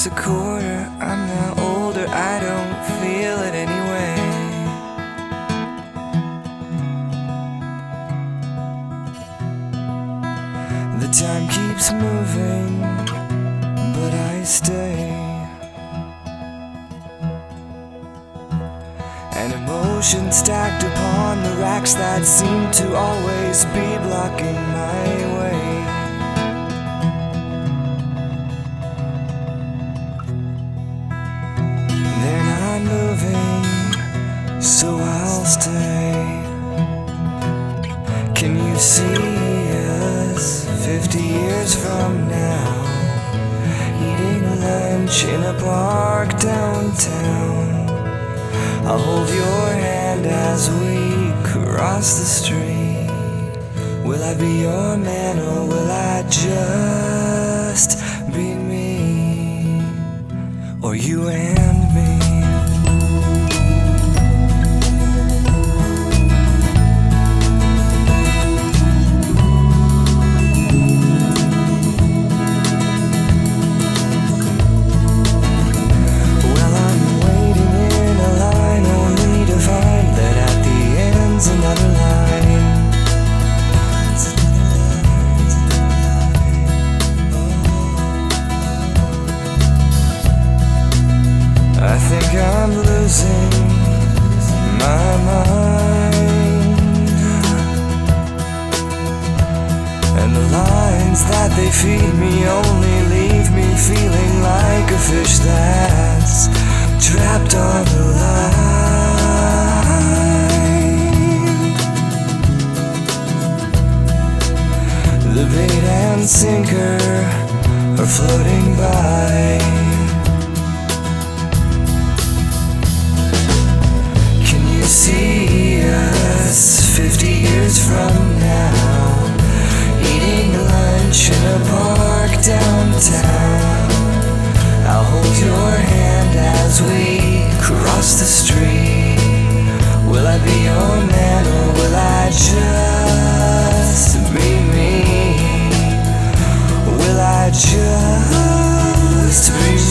life's a quarter. I'm now older, I don't feel it anyway. The time keeps moving, but I stay. An emotion stacked upon the racks that seem to always be blocking my stay. Can you see us 50 years from now? Eating lunch in a park downtown. I'll hold your hand as we cross the street. Will I be your man or will I just I'm losing my mind. And the lines that they feed me only leave me feeling like a fish that's trapped on the line. The bait and sinker are floating by. as we cross the street Will I be your man or will I just be me? Will I just be me?